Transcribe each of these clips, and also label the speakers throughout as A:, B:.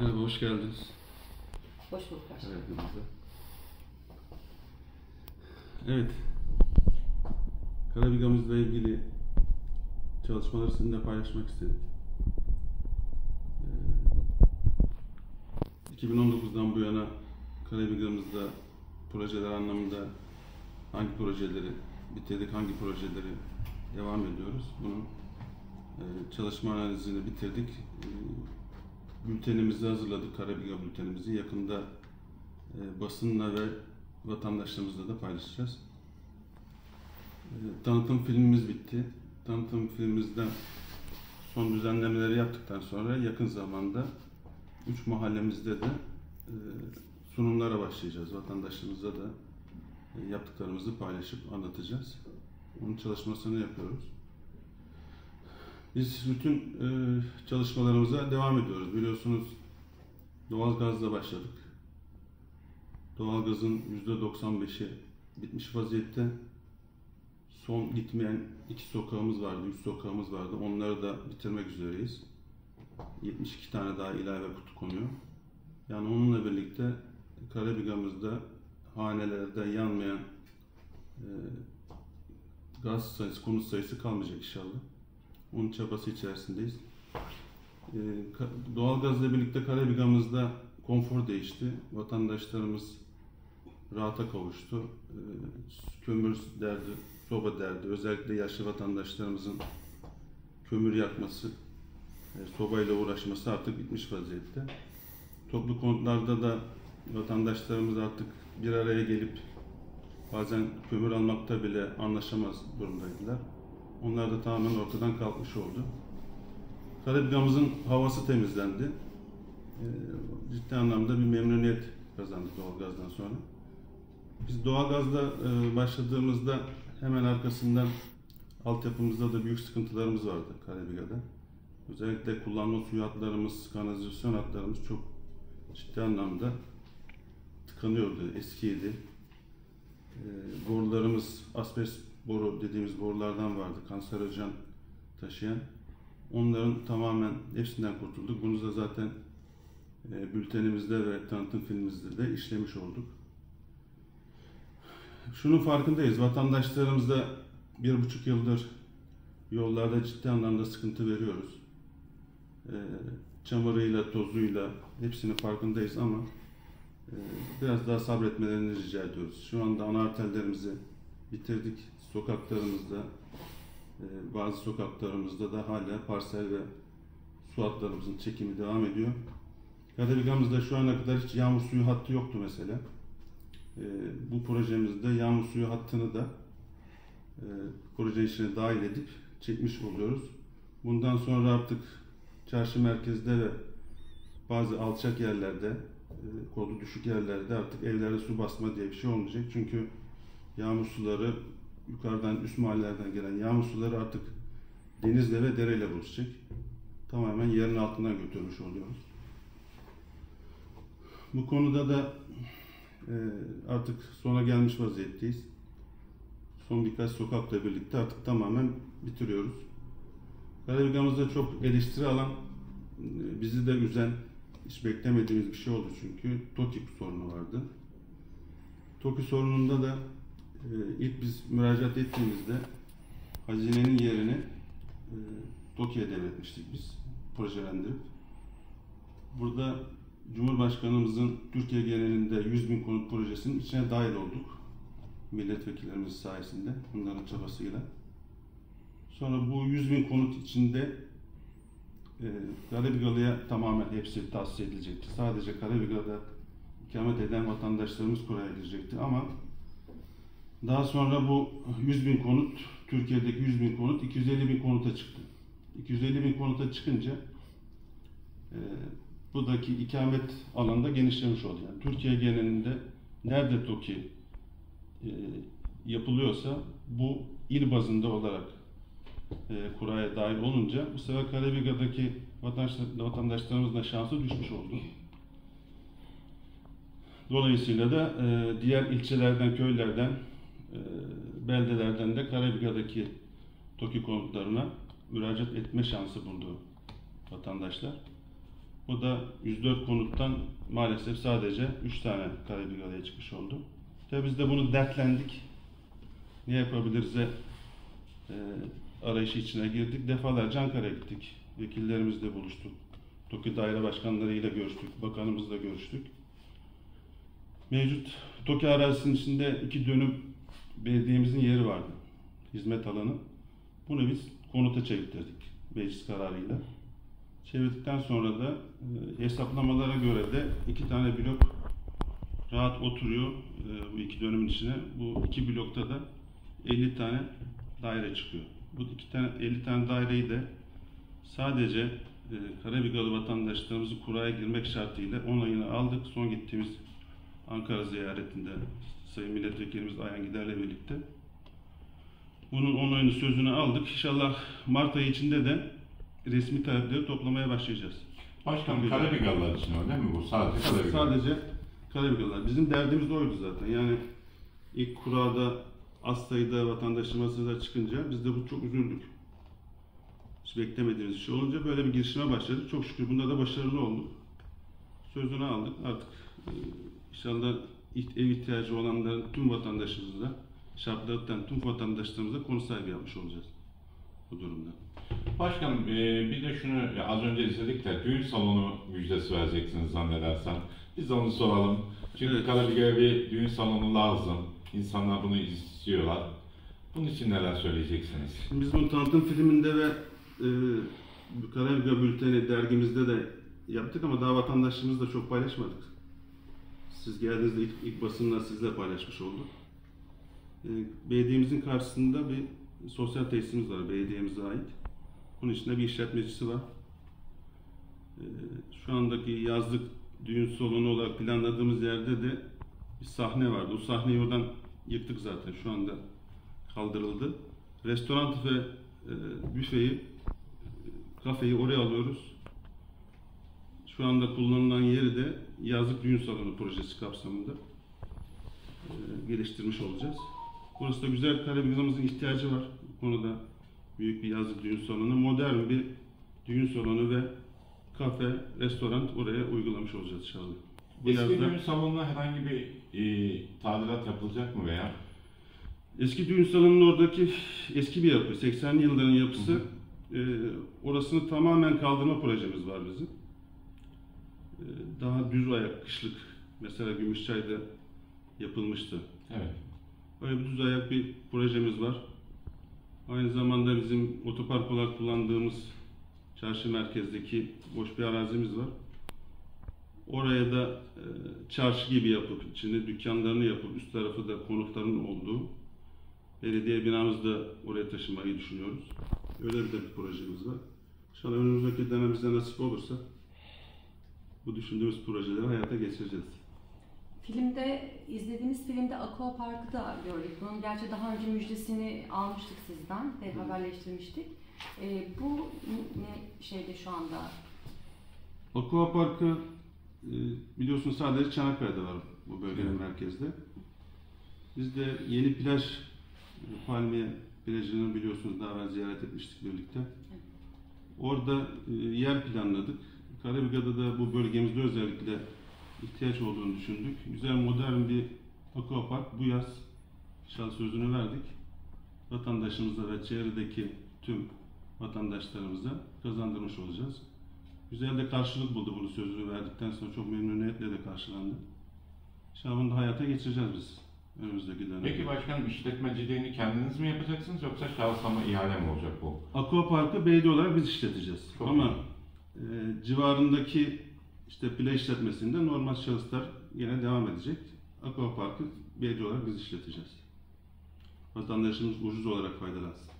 A: Merhaba, hoş geldiniz.
B: Hoş bulduk.
A: Evet. Karabigamızla ilgili çalışmaları sizinle paylaşmak istedim. Ee, 2019'dan bu yana Karabigamızda projeler anlamında hangi projeleri bitirdik, hangi projeleri devam ediyoruz. Bunun e, çalışma analizini bitirdik. Bültenimizi hazırladık, Karabiga bültenimizi. Yakında e, basınla ve vatandaşlarımızla da paylaşacağız. E, tanıtım filmimiz bitti. Tanıtım filmimizden son düzenlemeleri yaptıktan sonra yakın zamanda üç mahallemizde de e, sunumlara başlayacağız. Vatandaşlarımıza da e, yaptıklarımızı paylaşıp anlatacağız. Onun çalışmasını yapıyoruz. Biz bütün e, çalışmalarımıza devam ediyoruz. Biliyorsunuz doğal gazla başladık. Doğalgazın %95'i bitmiş vaziyette. Son gitmeyen iki sokağımız vardı, üç sokağımız vardı. Onları da bitirmek üzereyiz. 72 tane daha ilave kutu konuyor. Yani onunla birlikte Karabigamızda hanelerde yanmayan e, gaz sayısı, konut sayısı kalmayacak inşallah. Onun çabası içerisindeyiz. Ee, Doğalgazla birlikte Karabigamızda konfor değişti. Vatandaşlarımız rahata kavuştu. Ee, Kömür derdi, soba derdi. Özellikle yaşlı vatandaşlarımızın kömür yakması, e, sobayla uğraşması artık bitmiş vaziyette. Toplu konutlarda da vatandaşlarımız artık bir araya gelip bazen kömür almakta bile anlaşamaz durumdaydılar. Onlar da tamamen ortadan kalkmış oldu. Karabigamızın havası temizlendi. Ee, ciddi anlamda bir memnuniyet kazandık doğalgazdan sonra. Biz doğalgazla e, başladığımızda hemen arkasından altyapımızda da büyük sıkıntılarımız vardı Karabiga'da. Özellikle kullanma suyu hatlarımız, kanalizasyon hatlarımız çok ciddi anlamda tıkanıyordu, eskiydi. E, borularımız asbest boru dediğimiz borulardan vardı, kanserojen taşıyan. Onların tamamen hepsinden kurtulduk. Bunu da zaten e, bültenimizde ve tanıtım filmimizde de işlemiş olduk. Şunun farkındayız. Vatandaşlarımızda bir buçuk yıldır yollarda ciddi anlamda sıkıntı veriyoruz. E, çamuruyla, tozuyla hepsinin farkındayız ama e, biraz daha sabretmelerini rica ediyoruz. Şu anda ana arterlerimizi bitirdik. Sokaklarımızda, e, bazı sokaklarımızda da hala parsel ve su hatlarımızın çekimi devam ediyor. Karabigamızda şu ana kadar hiç yağmur suyu hattı yoktu mesela. E, bu projemizde yağmur suyu hattını da e, proje içine dahil edip çekmiş oluyoruz. Bundan sonra artık çarşı merkezde ve bazı alçak yerlerde, kodu düşük yerlerde artık evlerde su basma diye bir şey olmayacak. Çünkü yağmur suları yukarıdan üst mahallelerden gelen yağmur suları artık denizle ve dereyle buluşacak. Tamamen yerin altından götürmüş oluyoruz. Bu konuda da e, artık sona gelmiş vaziyetteyiz. Son birkaç sokakla birlikte artık tamamen bitiriyoruz. Karabigamızda çok eleştiri alan, e, bizi de üzen, hiç beklemediğimiz bir şey oldu çünkü TOKİ sorunu vardı. TOKİ sorununda da ilk biz müracaat ettiğimizde hazinenin yerini e, TOKİ'ye devretmiştik biz projelendirip. Burada Cumhurbaşkanımızın Türkiye genelinde 100 bin konut projesinin içine dahil olduk. Milletvekillerimiz sayesinde, bunların çabasıyla. Sonra bu 100 bin konut içinde e, Karabigalı'ya tamamen hepsi tahsis edilecekti. Sadece Karabiga'da ikamet eden vatandaşlarımız kuraya girecekti ama daha sonra bu 100 bin konut, Türkiye'deki 100 bin konut 250 bin konuta çıktı. 250 bin konuta çıkınca e, buradaki ikamet alanında genişlemiş oldu. Yani Türkiye genelinde nerede TOKİ e, yapılıyorsa bu il bazında olarak e, kuraya dahil olunca bu sefer Karabiga'daki vatandaşlar, vatandaşlarımızın da şansı düşmüş oldu. Dolayısıyla da e, diğer ilçelerden, köylerden, beldelerden de Karabiga'daki TOKİ konutlarına müracaat etme şansı buldu vatandaşlar. O da 104 konuttan maalesef sadece 3 tane Karabigala'ya çıkmış oldu. Tabii biz de bunu dertlendik. Ne yapabiliriz'e e, arayışı içine girdik. Defalarca Ankara'ya gittik. Vekillerimizle buluştuk. TOKİ daire başkanlarıyla görüştük. Bakanımızla görüştük. Mevcut TOKİ arazisinin içinde iki dönüm belediyemizin yeri vardı. Hizmet alanı. Bunu biz konuta çevirdik meclis kararıyla. Çevirdikten sonra da e, hesaplamalara göre de iki tane blok rahat oturuyor e, bu iki dönümün içine. Bu iki blokta da 50 tane daire çıkıyor. Bu iki tane 50 tane daireyi de sadece e, Karabigalı vatandaşlarımızı kuraya girmek şartıyla onayını aldık. Son gittiğimiz Ankara ziyaretinde Sayın Milletvekilimiz Ayhan Gider'le birlikte bunun onayını sözünü aldık. İnşallah Mart ayı içinde de resmi talepleri toplamaya başlayacağız.
C: Başkanım Karabigalılar için öyle mi bu? Sadece Karabigalı.
A: Sadece Karabigalılar. Bizim derdimiz oydu zaten. Yani ilk kurada az sayıda vatandaşımızla çıkınca biz de bu çok üzüldük. Hiç beklemediğimiz bir şey olunca böyle bir girişime başladık. Çok şükür bunda da başarılı olduk. Sözünü aldık. Artık e, inşallah ev ihtiyacı olanların tüm vatandaşımızla şartları tutan tüm vatandaşlarımıza konu sahibi yapmış olacağız bu durumda.
C: Başkanım e, bir de şunu az önce izledik de düğün salonu müjdesi vereceksiniz zannedersem. Biz de onu soralım. Çünkü
A: Evet.
C: Karabiga'ya bir düğün salonu lazım. İnsanlar bunu istiyorlar. Bunun için neler söyleyeceksiniz?
A: Şimdi biz bunu tanıtım filminde ve e, Karabiga Bülteni dergimizde de yaptık ama daha vatandaşlarımızla çok paylaşmadık. Siz geldiğinizde ilk, ilk basınla sizle paylaşmış olduk. E, belediyemizin karşısında bir sosyal tesisimiz var belediyemize ait. Bunun içinde bir işletmecisi var. E, şu andaki yazlık düğün salonu olarak planladığımız yerde de bir sahne vardı. O sahneyi oradan yıktık zaten. Şu anda kaldırıldı. Restoran ve e, büfeyi, kafeyi oraya alıyoruz. Şu anda kullanılan yeri de yazlık düğün salonu projesi kapsamında e, geliştirmiş olacağız. Burası da güzel Karabük'ümüzün ihtiyacı var. Bu konuda büyük bir yazlık düğün salonu, modern bir düğün salonu ve kafe, restoran oraya uygulamış olacağız inşallah. Bu
C: Eski
A: yazda-
C: düğün salonuna herhangi bir e, tadilat yapılacak mı veya?
A: Eski düğün salonunun oradaki eski bir yapı, 80'li yılların yapısı. e, orasını tamamen kaldırma projemiz var bizim. E, daha düz ayak, kışlık. Mesela Gümüşçay'da yapılmıştı.
C: Evet.
A: Öyle bir düz ayak bir projemiz var. Aynı zamanda bizim otopark olarak kullandığımız çarşı merkezdeki boş bir arazimiz var. Oraya da e, çarşı gibi yapıp, içinde dükkanlarını yapıp, üst tarafı da konutların olduğu belediye binamızı da oraya taşımayı düşünüyoruz. Öyle bir de bir projemiz var. İnşallah önümüzdeki dönem bize nasip olursa bu düşündüğümüz projeleri hayata geçireceğiz.
B: Filmde, izlediğimiz filmde Aqua Park'ı da gördük. Bunun gerçi daha önce müjdesini almıştık sizden ve haberleştirmiştik. Ee, bu ne şeyde şu anda?
A: Aqua Parkı e, biliyorsunuz sadece Çanakkale'de var bu bölgenin
C: Evet.
A: merkezde. Biz de yeni plaj, e, Palmiye plajını biliyorsunuz daha evvel ziyaret etmiştik birlikte. Orada e, yer planladık. Karabük'te da bu bölgemizde özellikle ihtiyaç olduğunu düşündük. Güzel modern bir aqua park bu yaz inşallah sözünü verdik. Vatandaşımıza ve çevredeki tüm vatandaşlarımıza kazandırmış olacağız. Güzel de karşılık buldu bunu sözünü verdikten sonra çok memnuniyetle de karşılandı. Da hayata geçireceğiz biz önümüzdeki dönemde.
C: Peki başkanım işletmeciliğini kendiniz mi yapacaksınız yoksa şahsama ihale mi olacak bu?
A: Aqua Park'ı belediye olarak biz işleteceğiz.
C: Çok
A: Ama e, civarındaki işte plaj işletmesinde normal şahıslar yine devam edecek. Aqua Park'ı belediye olarak biz işleteceğiz. Vatandaşımız ucuz olarak faydalansın.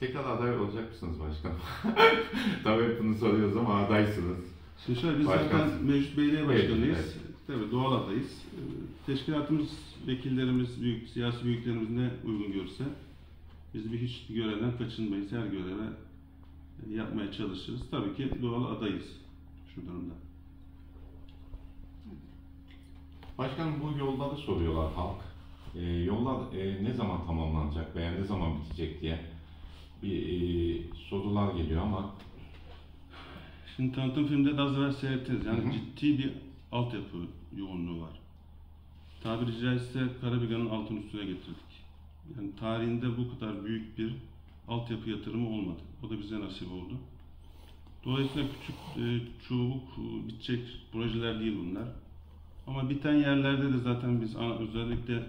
C: Tekrar aday olacak mısınız başkanım? Tabii hep bunu soruyoruz ama adaysınız.
A: Şimdi şöyle biz
C: Başkan.
A: zaten mevcut belediye başkanıyız.
C: Evet.
A: Tabii doğal adayız. Ee, Teşkilatımız, vekillerimiz, büyük, siyasi büyüklerimiz ne uygun görse biz bir hiç görevden kaçınmayız. Her göreve yapmaya çalışırız. Tabii ki doğal adayız şu durumda.
C: Başkanım bu yolları soruyorlar halk. Ee, yollar e, ne zaman tamamlanacak veya ne zaman bitecek diye bir e, sorular geliyor ama
A: Şimdi tanıtım filmde de az evvel seyrettiniz. Yani
C: Hı hı.
A: ciddi bir altyapı yoğunluğu var. Tabiri caizse Karabiga'nın altın üstüne getirdik. Yani tarihinde bu kadar büyük bir altyapı yatırımı olmadı. O da bize nasip oldu. Dolayısıyla küçük, e, çubuk, e, bitecek projeler değil bunlar. Ama biten yerlerde de zaten biz özellikle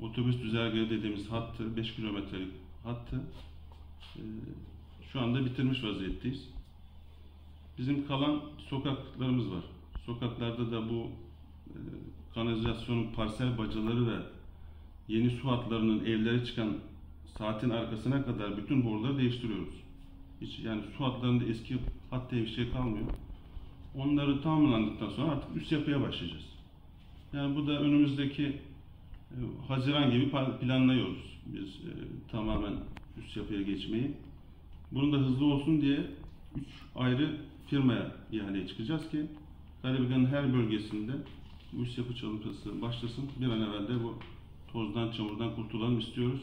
A: otobüs düzergahı dediğimiz hattı, 5 kilometrelik hattı e, şu anda bitirmiş vaziyetteyiz. Bizim kalan sokaklarımız var. Sokaklarda da bu e, kanalizasyonun parsel bacaları ve yeni su hatlarının evlere çıkan saatin arkasına kadar bütün boruları değiştiriyoruz. Hiç yani su hatlarında eski hat diye bir şey kalmıyor. Onları tamamlandıktan sonra artık üst yapıya başlayacağız. Yani bu da önümüzdeki e, Haziran gibi planlıyoruz biz e, tamamen üst yapıya geçmeyi. Bunun da hızlı olsun diye üç ayrı firmaya ihaleye çıkacağız ki Karabiga'nın her bölgesinde üst yapı çalışması başlasın. Bir an evvel de bu tozdan, çamurdan kurtulalım istiyoruz.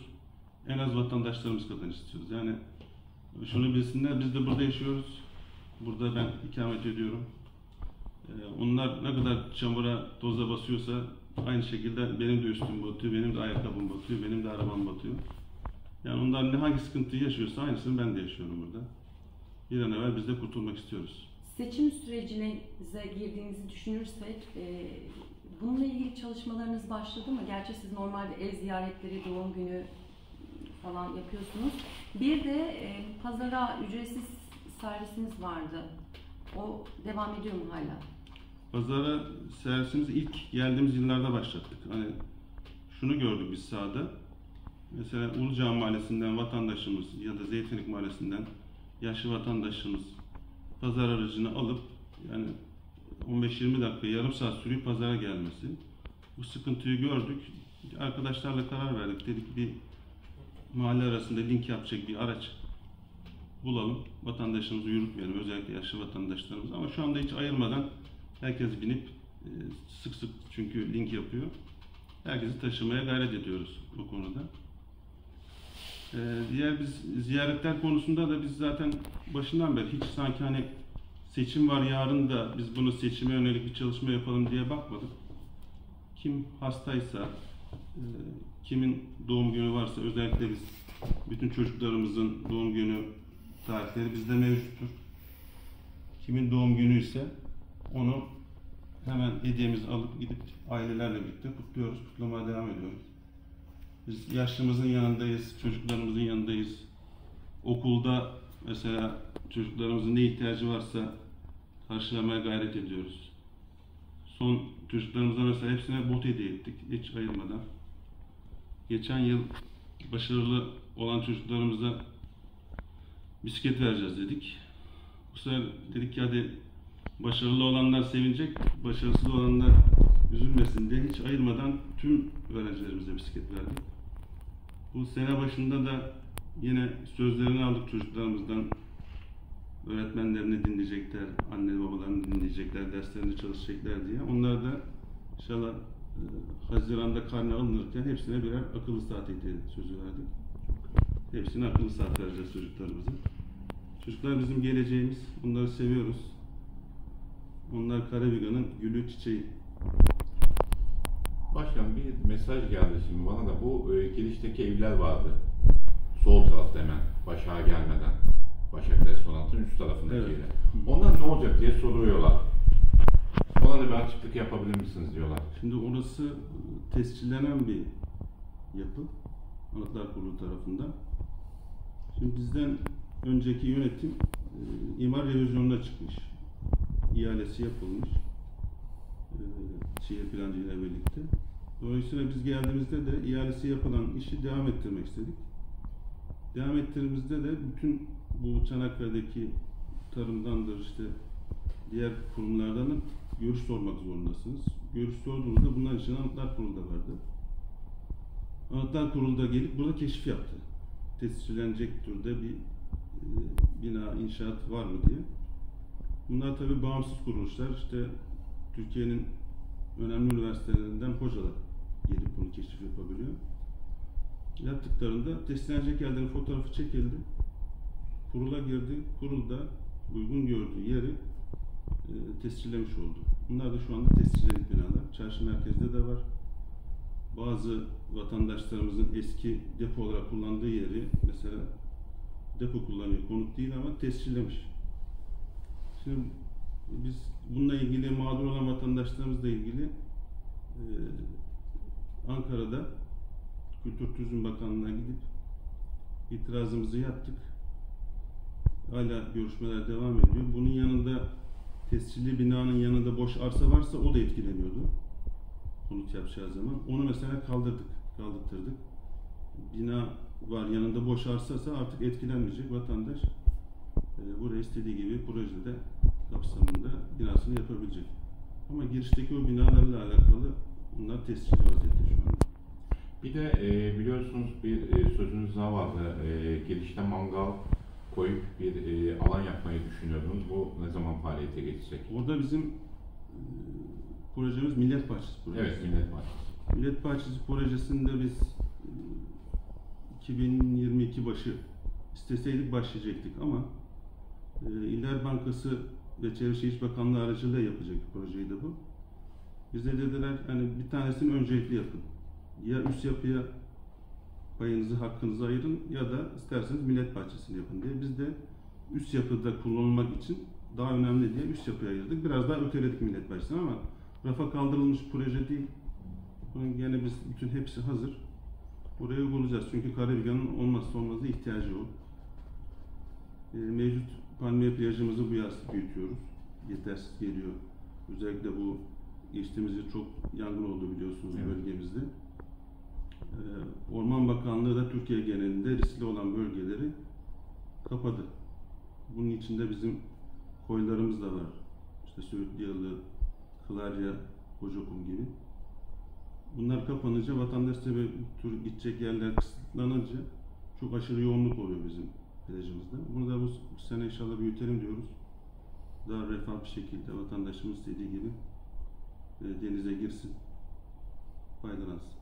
A: En az vatandaşlarımız kadar istiyoruz. Yani şunu bilsinler, biz de burada yaşıyoruz. Burada ben ikamet ediyorum. Ee, onlar ne kadar çamura, toza basıyorsa aynı şekilde benim de üstüm batıyor, benim de ayakkabım batıyor, benim de arabam batıyor. Yani onlar ne hangi sıkıntıyı yaşıyorsa aynısını ben de yaşıyorum burada. Bir an evvel biz de kurtulmak istiyoruz.
B: Seçim sürecinize girdiğinizi düşünürsek, e, bununla ilgili çalışmalarınız başladı mı? Gerçi siz normalde ev ziyaretleri, doğum günü falan yapıyorsunuz. Bir de e, pazara ücretsiz servisiniz vardı. O devam ediyor mu hala?
A: Pazara servisimizi ilk geldiğimiz yıllarda başlattık. Hani şunu gördük biz sahada. Mesela Ulucan Mahallesi'nden vatandaşımız ya da Zeytinlik Mahallesi'nden yaşlı vatandaşımız pazar aracını alıp yani 15-20 dakika, yarım saat sürüyor pazara gelmesi. Bu sıkıntıyı gördük. Arkadaşlarla karar verdik. Dedik bir mahalle arasında link yapacak bir araç bulalım. Vatandaşımızı yürütmeyelim. Özellikle yaşlı vatandaşlarımız. Ama şu anda hiç ayırmadan herkes binip e, sık sık çünkü link yapıyor. Herkesi taşımaya gayret ediyoruz bu konuda. E, diğer biz ziyaretler konusunda da biz zaten başından beri hiç sanki hani seçim var yarın da biz bunu seçime yönelik bir çalışma yapalım diye bakmadık. Kim hastaysa, kimin doğum günü varsa özellikle biz bütün çocuklarımızın doğum günü tarihleri bizde mevcuttur. Kimin doğum günü ise onu hemen hediyemizi alıp gidip ailelerle birlikte kutluyoruz, kutlamaya devam ediyoruz. Biz yaşlımızın yanındayız, çocuklarımızın yanındayız. Okulda mesela çocuklarımızın ne ihtiyacı varsa karşılamaya gayret ediyoruz. Son çocuklarımıza mesela hepsine bot hediye ettik, hiç ayırmadan. Geçen yıl başarılı olan çocuklarımıza bisiklet vereceğiz dedik. Bu sefer dedik ki hadi başarılı olanlar sevinecek, başarısız olanlar üzülmesin diye hiç ayırmadan tüm öğrencilerimize bisiklet verdik. Bu sene başında da yine sözlerini aldık çocuklarımızdan. Öğretmenlerini dinleyecekler, anne babalarını dinleyecekler, derslerini çalışacaklar diye. Onlar da inşallah e, Haziran'da karne alınırken hepsine birer akıllı saat hediye sözü verdik. Hepsine akıllı saat vereceğiz çocuklarımıza. Çocuklar bizim geleceğimiz. Onları seviyoruz. Onlar Karabiga'nın gülü çiçeği.
C: Başkan bir mesaj geldi şimdi bana da bu e, girişteki evler vardı. Sol tarafta hemen Başak'a gelmeden. Başak Restoran'ın üst tarafındaki
A: Evet.
C: Onlar ne olacak diye soruyorlar. Ona da bir açıklık yapabilir misiniz diyorlar.
A: Şimdi orası tescillenen bir yapı. Anıtlar Kurulu tarafından. Şimdi bizden önceki yönetim e, imar revizyonuna çıkmış. İhalesi yapılmış. E, şehir plancı ile birlikte. Dolayısıyla biz geldiğimizde de ihalesi yapılan işi devam ettirmek istedik. Devam ettirdiğimizde de bütün bu Çanakkale'deki tarımdandır işte diğer kurumlardan da görüş sormak zorundasınız. Görüş sorduğunuzda bunlar için Anıtlar Kurulu da vardı. Anıtlar Kurulu da gelip burada keşif yaptı. Tescillenecek türde bir e, bina, inşaat var mı diye. Bunlar tabi bağımsız kuruluşlar. İşte Türkiye'nin önemli üniversitelerinden hocalar gelip bunu keşif yapabiliyor. Yaptıklarında tescillenecek yerlerin fotoğrafı çekildi. Kurula girdi. Kurulda uygun gördüğü yeri e, tescillemiş oldu. Bunlar da şu anda tescillendik binalar. Çarşı merkezde de var. Bazı vatandaşlarımızın eski depo olarak kullandığı yeri mesela depo kullanıyor, konut değil ama tescillemiş. Şimdi biz bununla ilgili mağdur olan vatandaşlarımızla ilgili e, Ankara'da Kültür Turizm Bakanlığı'na gidip itirazımızı yaptık. Hala görüşmeler devam ediyor. Bunun yanında tescilli binanın yanında boş arsa varsa o da etkileniyordu. Konut yapacağı zaman. Onu mesela kaldırdık, kaldırtırdık. Bina var yanında boş arsaysa artık etkilenmeyecek vatandaş. E, buraya istediği gibi projede kapsamında binasını yapabilecek. Ama girişteki o binalarla alakalı bunlar tescilli vaziyette şu anda.
C: Bir de e, biliyorsunuz bir e, sözünüz daha vardı. E, girişte mangal koyup bir e, alan yapmayı düşünüyordunuz. Bu ne zaman faaliyete geçecek?
A: Orada bizim e, projemiz Millet Bahçesi projesi.
C: Evet, Millet Bahçesi.
A: Millet Bahçesi projesinde biz e, 2022 başı isteseydik başlayacaktık ama e, İller Bankası ve Çevre Şehir Bakanlığı aracılığıyla yapacak bir projeydi bu. Bize dediler hani bir tanesini öncelikli yapın. Ya üst yapıya payınızı, hakkınızı ayırın ya da isterseniz millet bahçesini yapın diye. Biz de üst yapıda kullanılmak için daha önemli diye üst yapıya ayırdık. Biraz daha öteledik millet bahçesini ama rafa kaldırılmış proje değil. Gene biz bütün hepsi hazır. Buraya uygulayacağız. Çünkü Karabük'ün olmazsa olmazı ihtiyacı o. E, mevcut palmiye plajımızı bu yaz büyütüyoruz. Yetersiz geliyor. Özellikle bu geçtiğimiz yıl çok yangın oldu biliyorsunuz
C: Evet.
A: bölgemizde. Orman Bakanlığı da Türkiye genelinde riskli olan bölgeleri kapadı. Bunun içinde bizim koylarımız da var. İşte Söğütlü Yalı, Kılarya, Kocakum gibi. Bunlar kapanınca vatandaş tabi tür gidecek yerler kısıtlanınca çok aşırı yoğunluk oluyor bizim plajımızda. Bunu da bu sene inşallah büyütelim diyoruz. Daha refah bir şekilde vatandaşımız istediği gibi e, denize girsin, faydalansın.